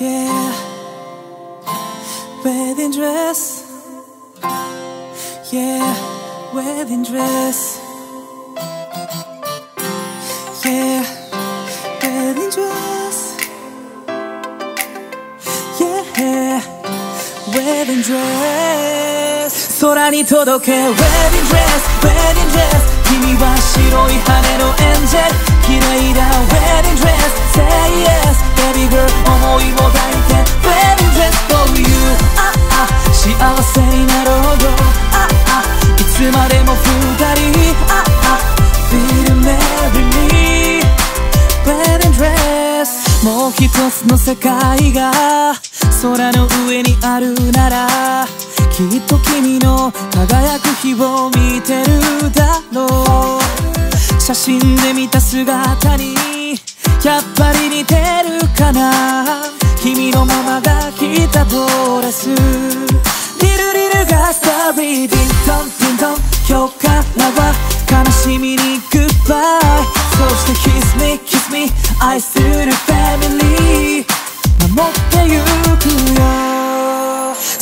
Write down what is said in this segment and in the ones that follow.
Yeah Wedding dress Yeah Wedding dress Yeah Wedding dress Yeah Wedding dress 空に届け Wedding dress Wedding dress う一つの世界が空の上にあるならきっと君の輝く日を見てるだろう。写真で見た姿にやっぱり似てるかな。君のママが着たドレス。リルリルがスターリーディントンディントン。今日からは悲しみにグッバイ。そして Kiss me kiss me 愛するフ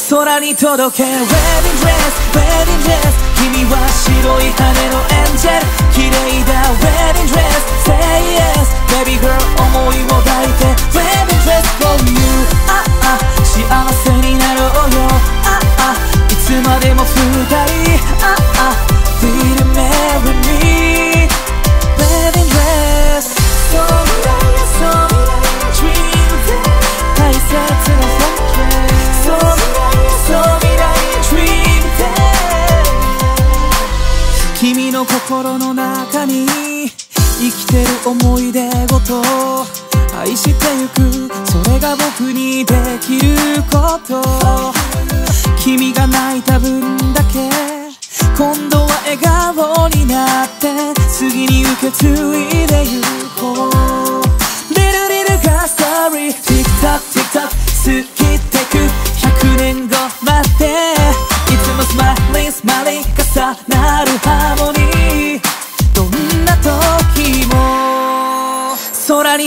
空に届け Wedding dress Wedding dress 君は白い羽のエンジェル生きてる思い出ごと愛してゆくそれが僕にできること。君が泣いた分だけ。今度は笑顔になって次に受け継いでゆこう。リルリルがストーリー。Tick tock tick tock 過ぎてく100年後までいつもスマイリンスマイリン重なるハーモニー。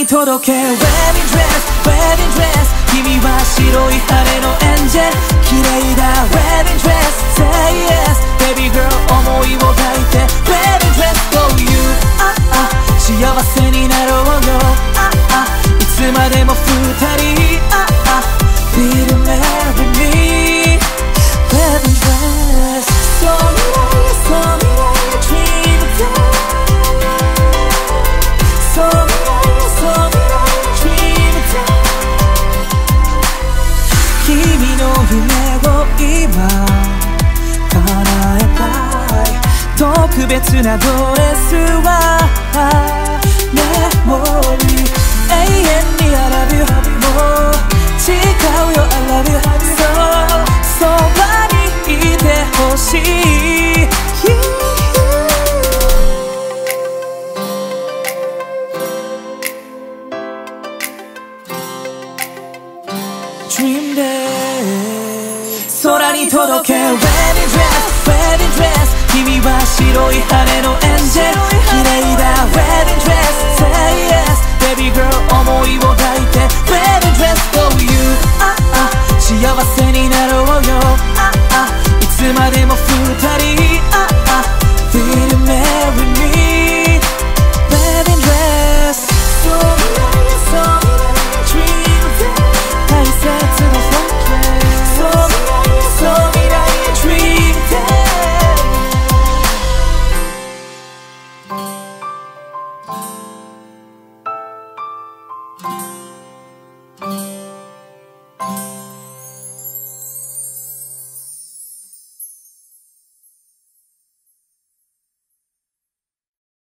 届け Wedding dress Wedding dress 君は白い羽のエンジェル綺麗だ Wedding dress Say yes Baby girl 夢を今叶えたい。特別なドレスはメモリー永遠に I love you もう誓うよ I love you そうそばにい。てほしい。に届け Wedding